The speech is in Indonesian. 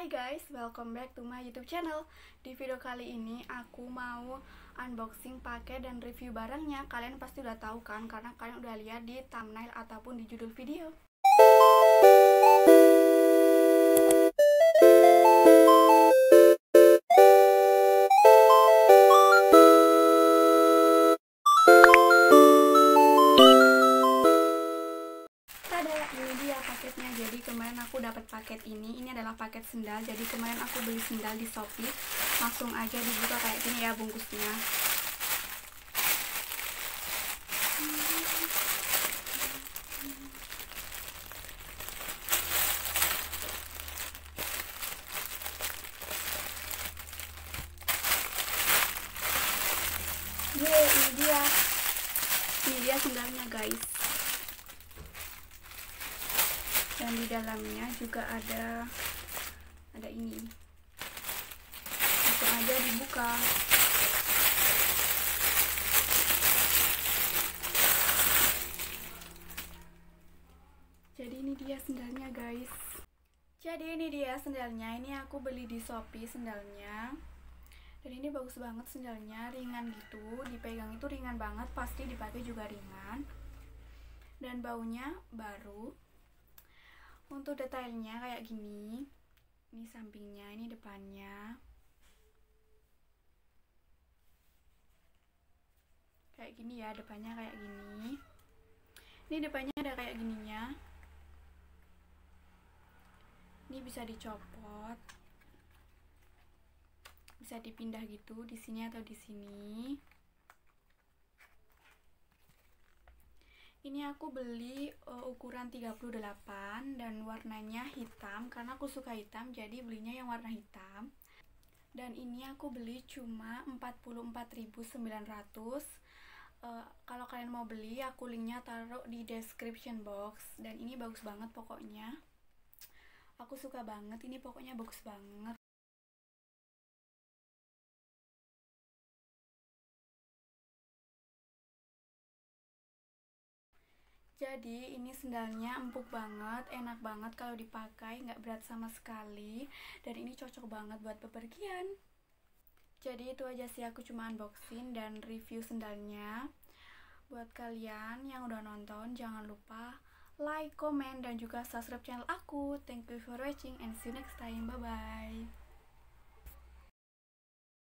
Hai guys, welcome back to my YouTube channel. Di video kali ini aku mau unboxing pakai dan review barangnya. Kalian pasti udah tahu kan karena kalian udah lihat di thumbnail ataupun di judul video. Tada, ini dia paketnya. Jadi kemarin aku dapat paket ini. Ini adalah paket sendal. Jadi kemarin aku beli sendal di Shopee. Langsung aja dibuka kayak gini ya bungkusnya. Yeay, ini dia. Ini dia sendalnya guys. Dan di dalamnya juga ada ada ini. Langsung aja dibuka. Jadi ini dia sendalnya guys. Jadi ini dia sendalnya. Ini aku beli di shopee sendalnya. Dan ini bagus banget sendalnya. Ringan gitu. Dipegang itu ringan banget. Pasti dipakai juga ringan. Dan baunya baru untuk detailnya kayak gini. Ini sampingnya ini depannya. Kayak gini ya depannya kayak gini. Ini depannya ada kayak gininya. Ini bisa dicopot. Bisa dipindah gitu di sini atau di sini aku beli uh, ukuran 38 dan warnanya hitam karena aku suka hitam jadi belinya yang warna hitam. Dan ini aku beli cuma 44.900 uh, kalau kalian mau beli aku linknya taruh di description box. Dan ini bagus banget pokoknya. Aku suka banget ini pokoknya bagus banget jadi ini sendalnya empuk banget enak banget kalau dipakai nggak berat sama sekali dan ini cocok banget buat bepergian. Jadi itu aja sih aku cuma unboxing dan review sendalnya. Buat kalian yang udah nonton jangan lupa like, comment, dan juga subscribe channel aku. Thank you for watching and see you next time. Bye bye